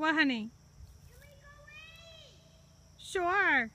What, honey? Sure.